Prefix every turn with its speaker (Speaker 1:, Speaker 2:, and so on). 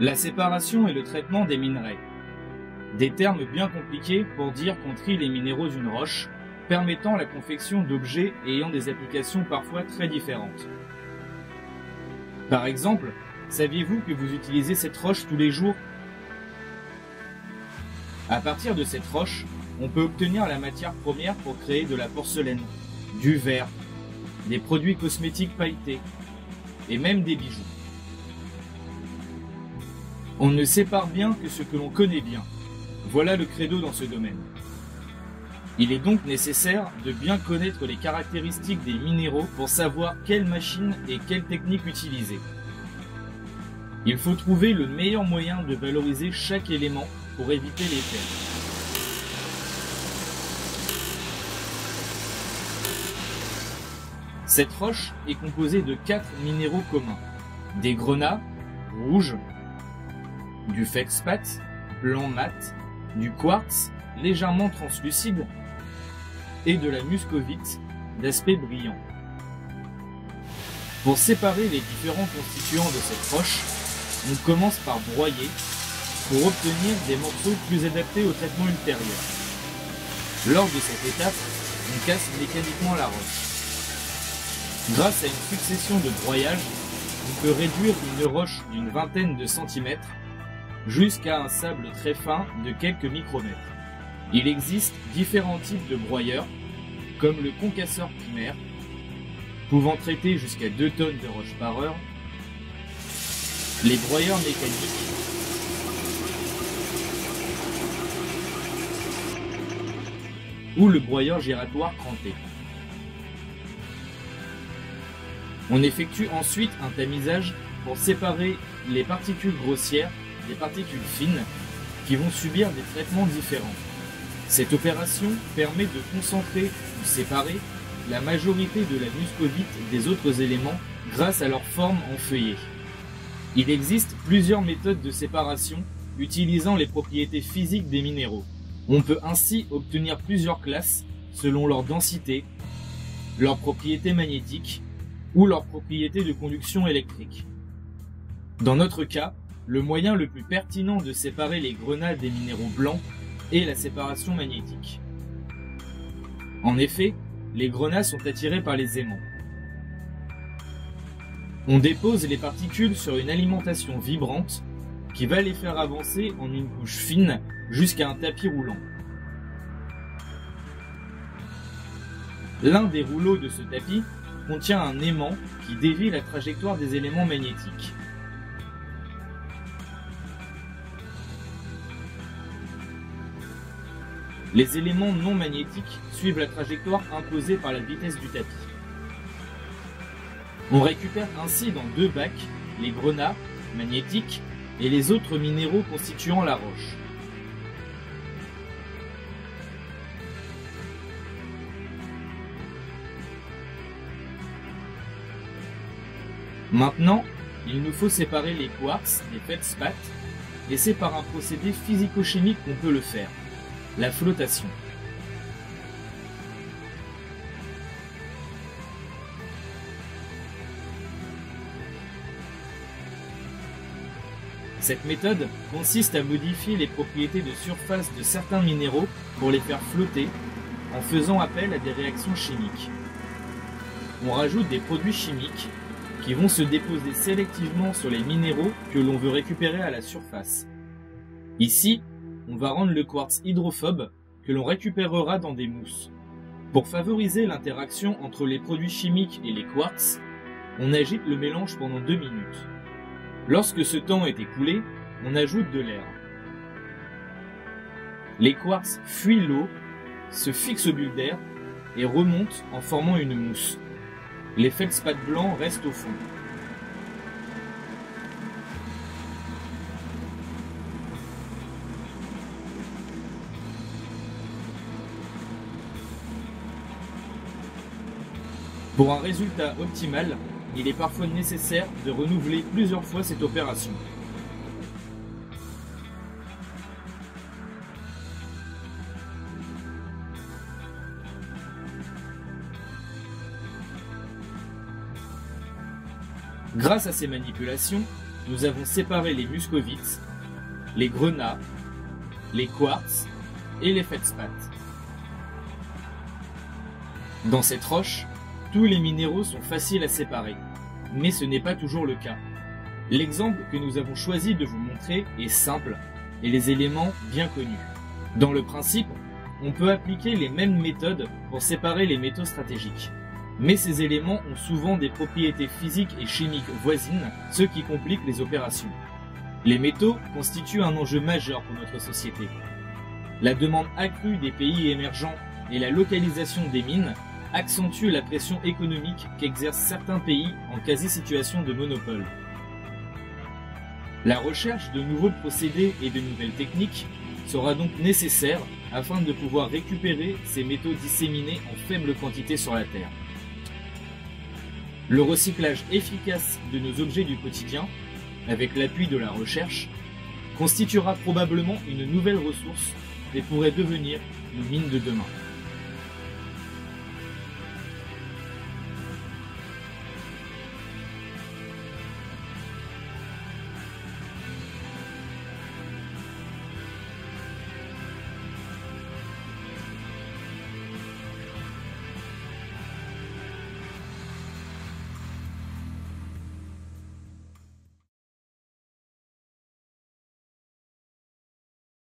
Speaker 1: La séparation et le traitement des minerais. Des termes bien compliqués pour dire qu'on trie les minéraux d'une roche, permettant la confection d'objets ayant des applications parfois très différentes. Par exemple, saviez-vous que vous utilisez cette roche tous les jours? À partir de cette roche, on peut obtenir la matière première pour créer de la porcelaine, du verre, des produits cosmétiques pailletés et même des bijoux. On ne sépare bien que ce que l'on connaît bien. Voilà le credo dans ce domaine. Il est donc nécessaire de bien connaître les caractéristiques des minéraux pour savoir quelle machine et quelle technique utiliser. Il faut trouver le meilleur moyen de valoriser chaque élément pour éviter les pertes. Cette roche est composée de quatre minéraux communs. Des grenats, rouges, du feldspath, blanc mat, du quartz, légèrement translucide, et de la muscovite, d'aspect brillant. Pour séparer les différents constituants de cette roche, on commence par broyer pour obtenir des morceaux plus adaptés au traitement ultérieur. Lors de cette étape, on casse mécaniquement la roche. Grâce à une succession de broyages, on peut réduire une roche d'une vingtaine de centimètres jusqu'à un sable très fin de quelques micromètres. Il existe différents types de broyeurs, comme le concasseur primaire, pouvant traiter jusqu'à 2 tonnes de roche par heure, les broyeurs mécaniques, ou le broyeur giratoire cranté. On effectue ensuite un tamisage pour séparer les particules grossières des particules fines qui vont subir des traitements différents. Cette opération permet de concentrer ou séparer la majorité de la muscovite des autres éléments grâce à leur forme en feuillet. Il existe plusieurs méthodes de séparation utilisant les propriétés physiques des minéraux. On peut ainsi obtenir plusieurs classes selon leur densité, leurs propriétés magnétiques ou leurs propriétés de conduction électrique. Dans notre cas, le moyen le plus pertinent de séparer les grenades des minéraux blancs est la séparation magnétique. En effet, les grenades sont attirées par les aimants. On dépose les particules sur une alimentation vibrante qui va les faire avancer en une couche fine jusqu'à un tapis roulant. L'un des rouleaux de ce tapis contient un aimant qui dévie la trajectoire des éléments magnétiques. Les éléments non magnétiques suivent la trajectoire imposée par la vitesse du tapis. On récupère ainsi dans deux bacs les grenats magnétiques et les autres minéraux constituant la roche. Maintenant, il nous faut séparer les quartz des feldspath et c'est par un procédé physico-chimique qu'on peut le faire la flottation. Cette méthode consiste à modifier les propriétés de surface de certains minéraux pour les faire flotter en faisant appel à des réactions chimiques. On rajoute des produits chimiques qui vont se déposer sélectivement sur les minéraux que l'on veut récupérer à la surface. Ici, on va rendre le quartz hydrophobe que l'on récupérera dans des mousses. Pour favoriser l'interaction entre les produits chimiques et les quartz, on agite le mélange pendant deux minutes. Lorsque ce temps est écoulé, on ajoute de l'air. Les quartz fuient l'eau, se fixent au bulle d'air et remontent en formant une mousse. Les feldspath blancs restent au fond. Pour un résultat optimal, il est parfois nécessaire de renouveler plusieurs fois cette opération. Grâce à ces manipulations, nous avons séparé les muscovites, les grenats, les quartz et les feldspats. Dans cette roche, tous les minéraux sont faciles à séparer, mais ce n'est pas toujours le cas. L'exemple que nous avons choisi de vous montrer est simple et les éléments bien connus. Dans le principe, on peut appliquer les mêmes méthodes pour séparer les métaux stratégiques. Mais ces éléments ont souvent des propriétés physiques et chimiques voisines, ce qui complique les opérations. Les métaux constituent un enjeu majeur pour notre société. La demande accrue des pays émergents et la localisation des mines accentuent la pression économique qu'exercent certains pays en quasi-situation de monopole. La recherche de nouveaux procédés et de nouvelles techniques sera donc nécessaire afin de pouvoir récupérer ces métaux disséminés en faible quantité sur la Terre. Le recyclage efficace de nos objets du quotidien, avec l'appui de la recherche, constituera probablement une nouvelle ressource et pourrait devenir une mine de demain.